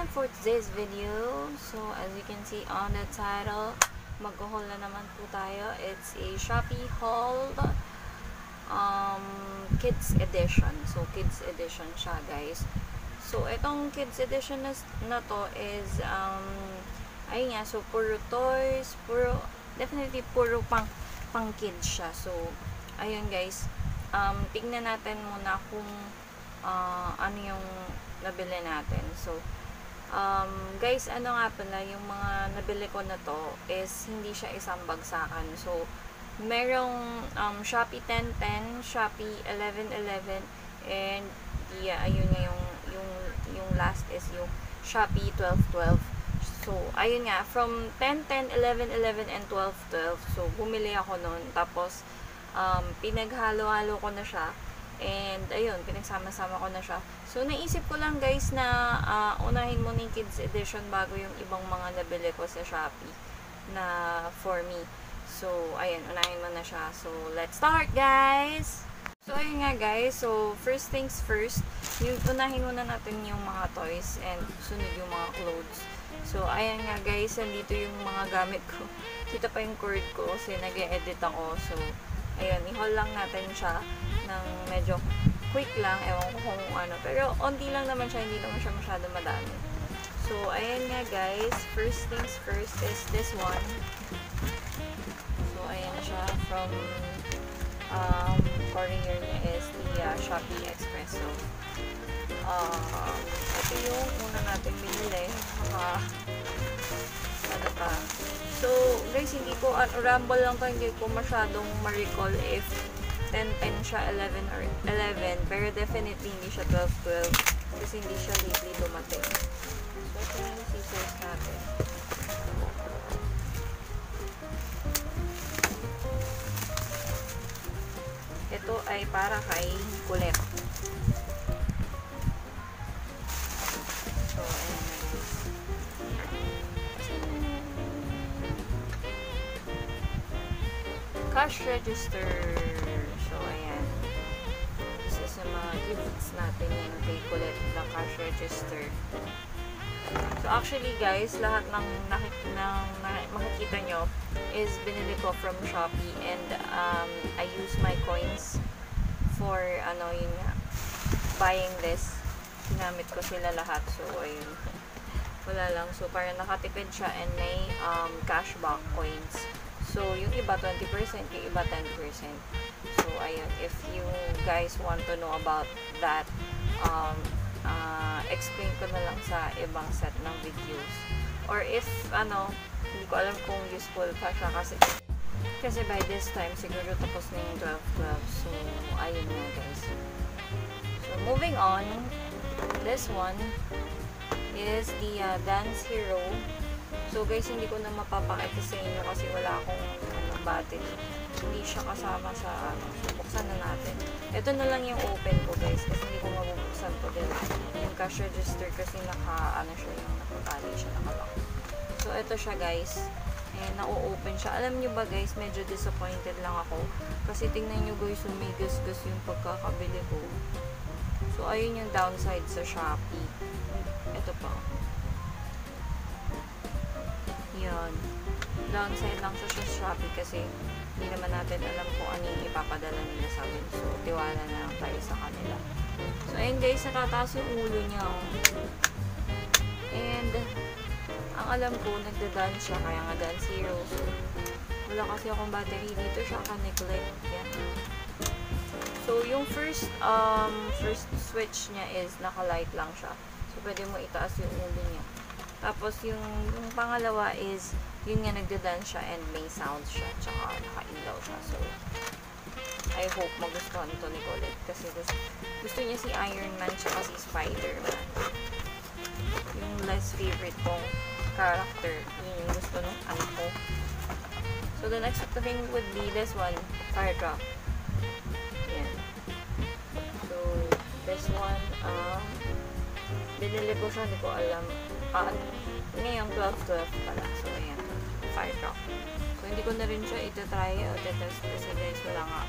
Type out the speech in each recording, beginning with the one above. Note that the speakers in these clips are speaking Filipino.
and for today's video. So as you can see on the title mag-haul na naman po tayo. It's a Shopee haul um, kids edition. So kids edition siya guys. So itong kids edition na, na to is um, ayun nga so puro toys puro definitely puro pang pang kids siya. So ayun guys. Um, tingnan natin muna kung uh, ano yung nabili natin. So, um, guys, ano nga pala, yung mga nabili ko na to is hindi siya isang bagsakan. So, merong um, Shopee 1010, Shopee 1111, and yeah, ayun nga yung, yung, yung last is yung Shopee 1212. So, ayun nga, from 10, 10, 11, 11, and 12, 12. So, bumili ako noon. Tapos, um, pinaghalo-halo ko na siya. And, ayun, pinagsama-sama ko na siya. So, naisip ko lang guys na uh, unahin mo ng Kids Edition bago yung ibang mga nabili ko sa Shopee na for me. So, ayun, unahin mo na siya. So, let's start guys! So, ayun nga guys. So, first things first, yung unahin muna natin yung mga toys and sunod yung mga clothes. So, ayan nga guys, nandito yung mga gamit ko. Kita pa yung cord ko kasi nag-edit ako. So, ayun, i-haul lang natin siya ng medyo quick lang. Ewan ko kung ano. Pero, onti lang naman siya. Hindi naman siya masyado madami. So, ayan nga guys. First things first is this one. So, ayan siya. From um, courier niya is the uh, Shopee Express. So, um, ito yung una natin binili. Uh, ano pa. So, guys, hindi ko, uh, ramble lang to, hindi ko masyadong ma-recall if 10-10 siya, 11 or 11. Pero definitely hindi siya 12-12 kasi hindi siya lately dumating. So, ito na yung scissors natin. Ito ay para kay kulit. Cash register. So, ayan. Isa sa mga gifts natin yung kay Colette, the cash register. So, actually guys, lahat ng, nakik ng makikita nyo is binili ko from Shopee and um, I use my coins for, ano, yun buying this. Ginamit ko sila lahat. So, ayun. Wala lang. So, parang nakatipid siya and may um, cashback coins. So, yung iba 20%, yung iba 10%. So, ayun. If you guys want to know about that, um, uh, explain ko na lang sa ibang set ng videos. Or if, ano, hindi ko alam kung useful pa siya kasi kasi by this time, siguro tapos na yung 12-12. So, ayun na guys. So, moving on, this one is the uh, Dance Hero So guys, hindi ko na mapapakita sa inyo kasi wala akong ano, battery. Hindi siya kasama sa ano. Buksan na natin. Ito na lang yung open ko guys kasi hindi ko mabubuksan to din. Yung cash register kasi naka, ano siya, yung nakatali siya, nakalock. So ito siya guys. Eh, na-open siya. Alam nyo ba guys, medyo disappointed lang ako. Kasi tingnan nyo guys, sumigas-gas yung pagkakabili ko. So ayun yung downside sa Shopee. Ito pa. Yun. Downside lang sa Shopee kasi hindi naman natin alam kung ano yung ipapadala nila sa akin. So, tiwala na lang tayo sa kanila. So, ayun guys, nakataas yung ulo niya. Oh. And, ang alam ko, nagda-dance siya, kaya nga dance zero. So, wala kasi akong battery dito siya ka-neglect. Yan. So, yung first, um, first switch niya is naka-light lang siya. So, pwede mo itaas yung ulo niya. Tapos, yung, yung pangalawa is, yun nga nagda-dance siya and may sound siya. Tsaka naka-ilaw siya. So, I hope magustuhan ito ni Colette. Kasi gusto, gusto niya si Iron Man tsaka si Spider-Man. Yung less favorite kong character. Yun yung gusto nung ano ko. So, the next thing would be this one. Fire drop. Yan. So, this one, um, binili ko siya, hindi ko alam. Ah, ngayon, 12-12 pala. So, ayan. Fire truck. So, hindi ko na rin siya ito-try o test kasi guys, wala nga,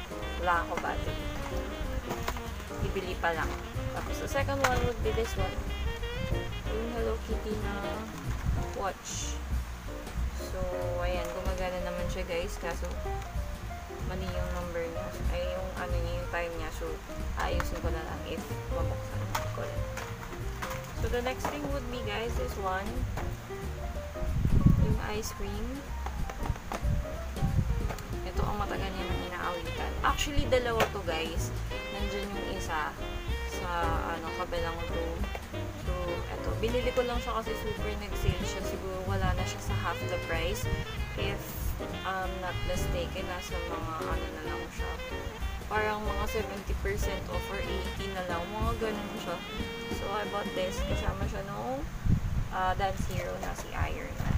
wala ako battery. bibili pa lang. Tapos, the second one would be this one. Yung Hello Kitty na watch. So, ayan, gumagana naman siya guys. Kaso, mali yung number niya. Ay, yung ano niya, yung time niya. So, ayusin ko na lang if mabuksan the next thing would be guys, this one. Yung ice cream. Ito ang matagal niya nang inaawitan. Actually, dalawa to guys. Nandyan yung isa sa ano, kabilang room. So, eto. Binili ko lang siya kasi super nag-sale siya. Siguro wala na siya sa half the price. If I'm not mistaken, nasa mga ano na lang siya. Parang mga 70% off or 80 na lang. Mga ganun siya. So, I bought this. Kasama siya nung uh, Dance Hero na si Iron Man.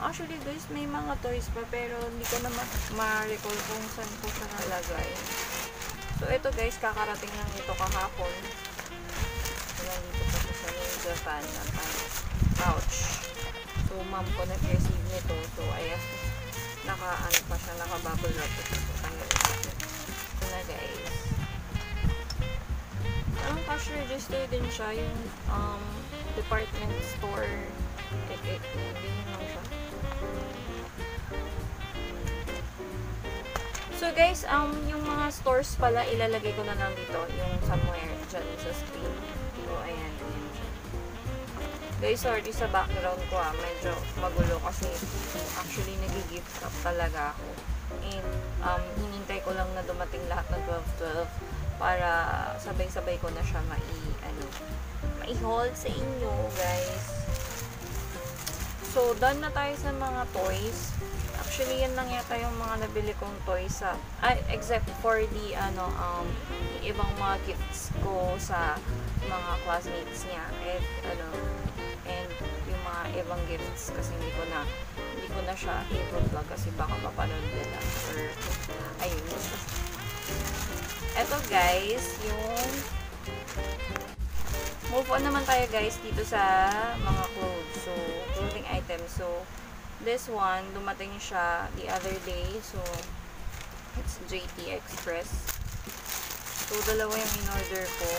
Actually, guys, may mga toys pa pero hindi ko na ma-recall kung saan ko siya nalagay. So, ito guys, kakarating lang ito kahapon. Nandito pa siya sa Japan na pouch. So, mom ko nag-receive nito. So, ayan, naka, ano pa siya, naka-bubble wrap pa na guys. Parang cash register din siya, yung um, department store ticket. Ganyan lang siya. So guys, um, yung mga stores pala, ilalagay ko na lang dito, yung somewhere dyan sa screen. So, ayan, ayan. Guys, sorry sa background ko ah, medyo magulo kasi actually nag-gift up talaga ako. And, um, hinintay ko lang na dumating lahat ng 12-12 para sabay-sabay ko na siya mai, ano, mai-hold sa inyo, guys. So, done na tayo sa mga toys. Actually, yan lang yata yung mga nabili kong toys sa, ah, except for the, ano, um, ibang mga gifts ko sa mga classmates niya. And, ano, and yung mga ibang gifts kasi hindi ko na, hindi ko na siya i-vlog kasi baka mapanood nila. Or, ayun. Eto guys, yung move on naman tayo guys dito sa mga clothes. So, clothing items. So, this one, dumating siya the other day. So, it's JT Express. So, dalawa yung in-order ko.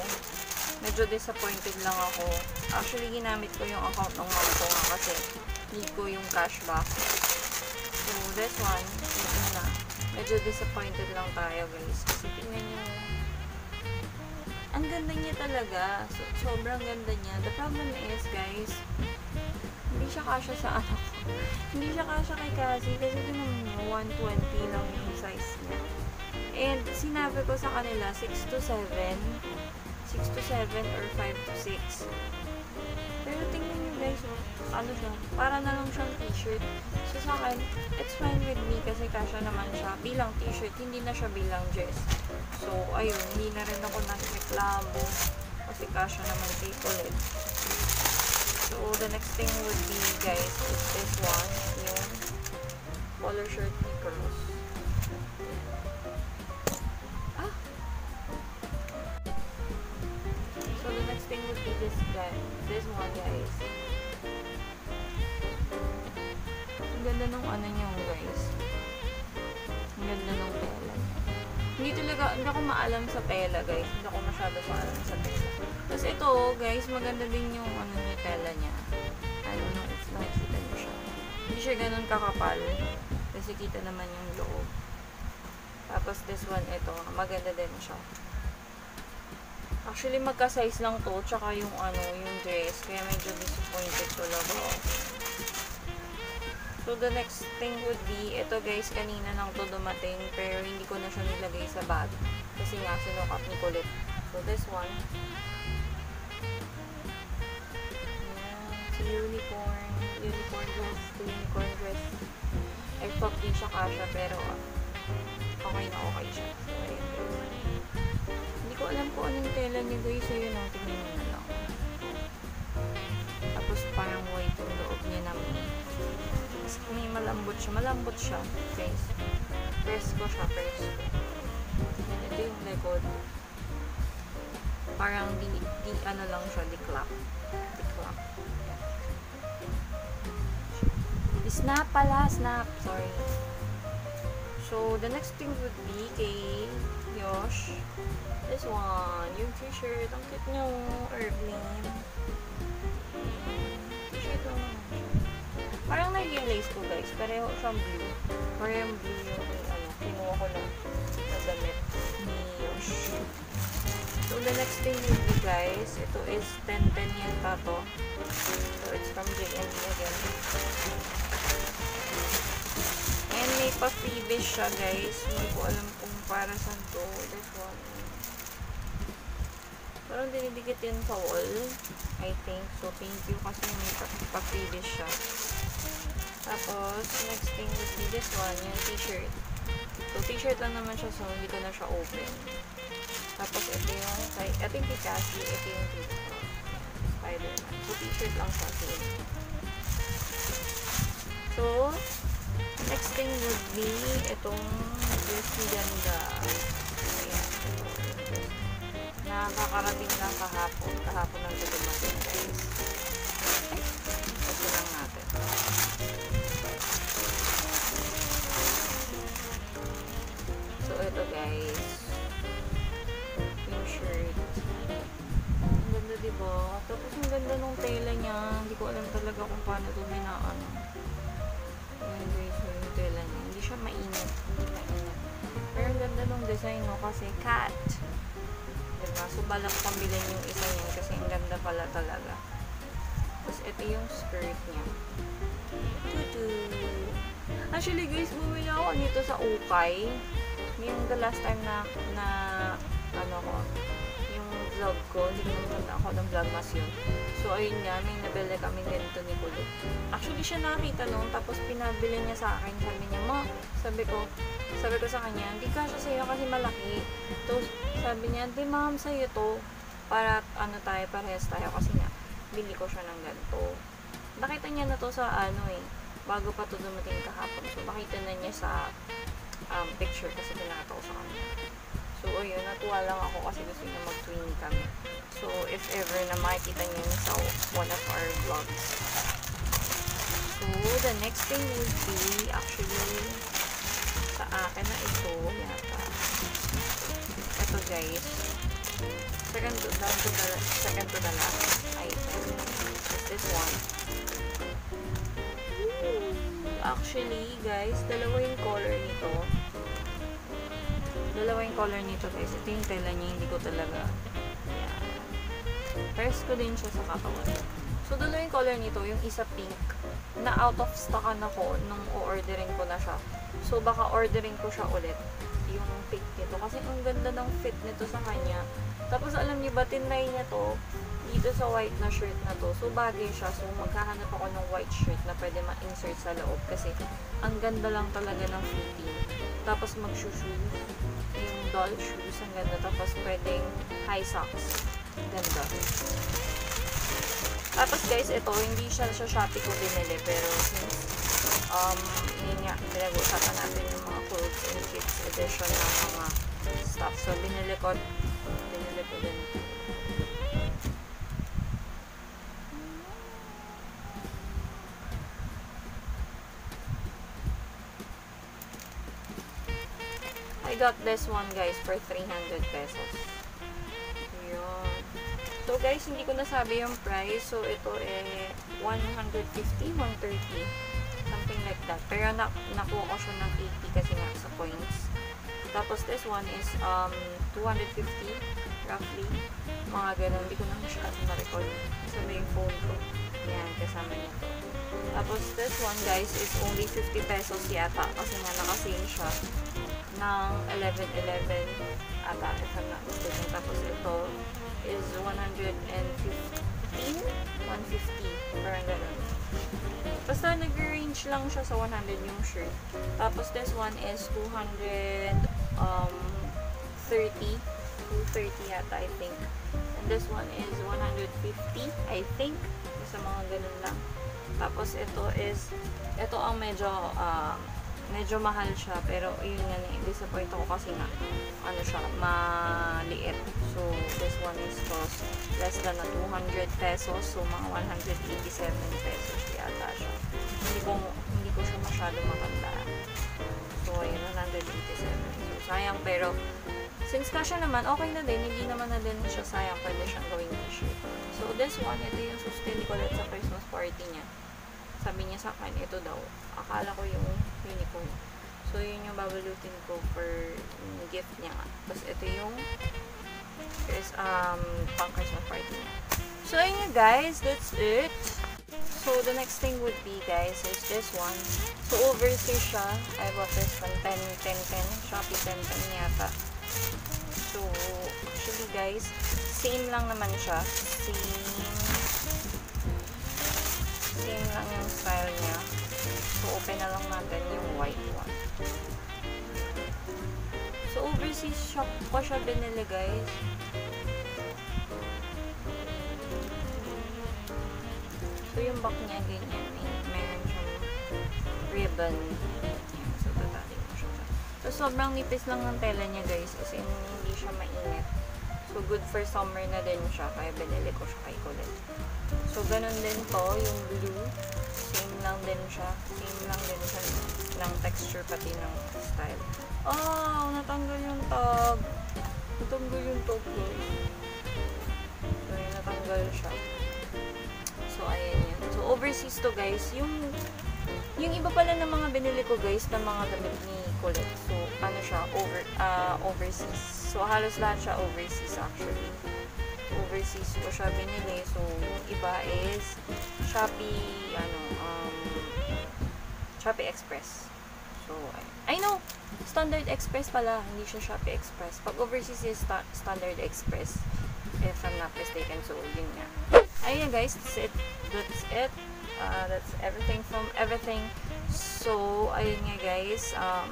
Medyo disappointed lang ako. Actually, ginamit ko yung account ng mom ko nga kasi need ko yung cashback. So, this one, ito na. Medyo disappointed lang tayo guys. Kasi tingnan nyo ang ganda niya talaga. So, sobrang ganda niya. The problem is, guys, hindi siya kasya sa anak ko. hindi siya kasya kay Cassie kasi naman niya, 120 lang yung size niya. And sinabi ko sa kanila, 6 to 7. 6 to 7 or 5 to 6. Pero tingnan niyo guys, oh, ano siya, para na lang siyang t-shirt. So sa akin, it's fine with me kasi kasya naman siya bilang t-shirt, hindi na siya bilang dress. So, ayun, hindi na rin ako nagreklamo kasi kasya naman kay Colette. So, the next thing would be, guys, is this one, yung polo shirt ni Cross. Ah! So, the next thing would be this guy, this one, guys. Ang ganda nung ano niyo, guys. Ang ganda nung tela. Hindi talaga, hindi ako maalam sa tela, guys. Hindi ako masyado maalam sa tela. Tapos ito, guys, maganda din yung ano niya, tela niya. Nakikita niyo siya. Hindi siya ganun kakapal. Kasi kita naman yung loob. Tapos this one, ito, maganda din siya. Actually, magka-size lang to, tsaka yung ano, yung dress. Kaya medyo disappointed talaga ako. So, the next thing would be, ito guys, kanina lang to dumating, pero hindi ko na siya nilagay sa bag. Kasi nga, sinukat ni Colette. So, this one. Unicorn. Unicorn dress. Unicorn dress. I thought din siya kasha, pero okay na okay siya. So, guys. Hindi ko alam kung anong tela niya guys. Ayun, oh, tingnan mo na lang. Tapos parang white yung loob niya naman. Tapos may malambot siya. Malambot siya, guys. Presko siya, presko. Yan, ito yung likod. Parang di, di ano lang siya, di clap. Di clap. Snap pala, snap. Sorry. So, the next thing would be kay Yosh. This one, yung t-shirt. Ang cute nyo, Irving. T-shirt lang. Parang naging lace ko guys. Pareho siyang blue. Parang blue yung ano, kinuha ko sa damit ni Yosh. So the next thing will be guys, ito is 1010 yung tato. So it's from JND again. Pa-freebies siya guys. Hindi ko alam kung para saan to. This one. Parang dinidikit yun sa wall. I think. So, thank you kasi may pa- pa-freebies siya. Tapos, next thing would be this one. Yung t-shirt. So, t-shirt lang naman siya. So, hindi ko na siya open. Tapos, ito yung kay, ito yung Cassie. Ito yung uh, Spider-Man. So, t-shirt lang siya. So, next thing would be itong Disney Ganda. Ayan. Nakakarating lang kahapon. Kahapon lang ito dumating, guys. Ay, lang natin. So, ito guys. Yung shirt. Ang ganda, diba? Tapos, ang ganda nung tela niya. Hindi ko alam talaga kung paano ito binaano. Yung tela niya. Hindi siya mainit. Hindi mainit. Pero ang ganda nung design, no? Kasi cat. Diba? So, balak pang bilhin yung isa niyan kasi ang ganda pala talaga. Tapos, ito yung skirt niya. Tutu. Actually, guys, bumili ako nito sa Ukay. Yung the last time na, na, ano ko, vlog ko, hindi naman ako ng vlogmas yun. So, ayun nga, may nabili kami ganito ni Kulot. Actually, siya nakita noon, tapos pinabili niya sa akin. Sabi niya, ma, sabi ko, sabi ko sa kanya, hindi ka siya sa'yo kasi malaki. Tapos, sabi niya, di ma'am, sa'yo to. Para, ano tayo, parehas tayo. Kasi nga, bili ko siya ng ganito. Nakita niya na to sa, ano eh, bago pa to dumating kahapon. So, nakita na niya sa um, picture kasi pinakita ko sa kanya. So, ayun, natuwa lang ako kasi gusto niya mag-twin kami. So, if ever na makikita niyo yun sa one of our vlogs. So, the next thing would be, actually, sa akin na ito, yata. Ito, guys. Second to, down to the, second to the last item is this one. Actually, guys, dalawa yung color nito. Dalawa yung color nito, guys. Ito yung tela niya, hindi ko talaga. Yan. First ko din siya sa katawan. So, dalawa yung color nito. Yung isa pink. Na out of stock ako nung o-ordering ko na siya. So, baka ordering ko siya ulit. Yung pink nito. Kasi ang ganda ng fit nito sa kanya. Tapos, alam niyo ba, tinry niya to dito sa white na shirt na to. So, bagay siya. So, maghahanap ako ng white shirt na pwede ma-insert sa loob. Kasi, ang ganda lang talaga ng fitting. Tapos, mag-shoes. Doll shoes. Ang ganda. Tapos, pwedeng high socks. Ganda. Tapos, guys, ito, hindi siya sa Shopee ko binili. Pero, since, um, yun nga, pinag-uusapan natin yung mga clothes and kids edition ng mga stuff. So, binili ko, binili ko din. I got this one guys for 300 pesos. Yun. So guys, hindi ko nasabi yung price. So ito eh 150, 130. Something like that. Pero na nakuha ko siya ng 80 kasi nga sa points. Tapos this one is um 250 roughly. Mga ganun. Hindi ko na masyado na-record. Kasama yung phone ko. Yan, kasama niya to. Tapos this one guys is only 50 pesos yata kasi nga nakasale siya ng 11.11 ata if I'm not mistaken. Tapos ito is 115 150 parang ganun. Basta nag-range lang siya sa 100 yung shirt. Tapos this one is 200 um 30 230 yata I think. And this one is 150 I think. Basta mga ganun lang. Tapos ito is ito ang medyo um, medyo mahal siya pero yun nga na disappoint ako kasi nga ano siya maliit so this one is cost less than na 200 pesos so mga 187 pesos yata siya hindi ko hindi ko siya masyado matandaan so ayun 187 so sayang pero Since kasha naman, okay na din. Hindi naman na din siya sayang. Pwede siyang gawing t-shirt. So, this one, ito yung sustain ko ulit sa Christmas party niya. Sabi niya sa akin, ito daw. Akala ko yung unicorn. So, yun yung babalutin ko for gift niya nga. Tapos, ito yung is um pang Christmas party niya. So, ayun nga guys. That's it. So, the next thing would be, guys, is this one. So, overseas siya. I bought this one, 10, 10, 10. Shopee 10, 10 yata. So, actually, guys, same lang naman siya. Same. Same lang yung style niya. So, open na lang natin yung white one. So, overseas shop ko siya binili, guys. So, yung back niya, ganyan. Meron siyang ribbon. So, tatali mo siya. So, sobrang nipis lang ng tela niya, guys. Kasi hindi siya mainit. So, good for summer na din siya. Kaya binili ko siya kay Colette. So, ganun din to. Yung blue. Same lang din siya. Same lang din siya ng texture pati ng style. Oh, natanggal yung tag. Natanggal yung tag, guys. So, yun, natanggal siya. So, ayan yan. So, overseas to, guys. Yung, yung iba pala ng mga binili ko, guys, ng mga damit ni Colette. So, ano siya, over, uh, overseas. So, halos lahat siya overseas, actually. Overseas ko siya binili. So, iba is Shopee, ano, um, Shopee Express. So, I, I know, Standard Express pala, hindi siya Shopee Express. Pag overseas is sta- Standard Express, if I'm not mistaken. So, yun nga. Ayun guys, that's it. That's it. Uh, that's everything from everything. So, ayun nga guys. Um,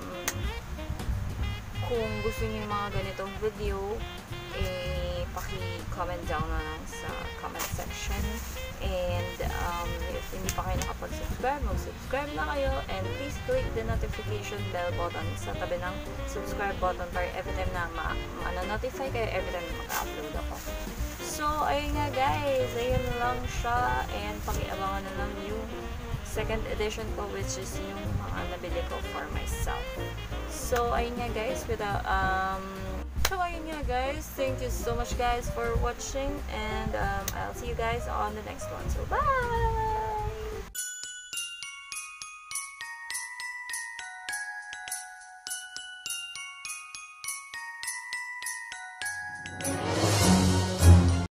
kung gusto niyo yung mga ganitong video, eh, paki-comment down na lang sa comment section. And, um, if hindi pa kayo nakapag-subscribe, mag-subscribe na kayo. And please click the notification bell button sa tabi ng subscribe button para every time na ma- ma-notify kayo every time na mag-upload ako. So, ayun nga guys, ayun lang siya. And pakiabangan na lang yung second edition ko which is yung mga nabili ko for myself. So, ayun nga guys, without, um, so ayun guys, thank you so much guys for watching and um, I'll see you guys on the next one. So, bye!